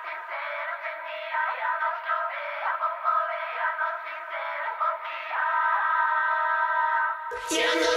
sincero tenía, ya no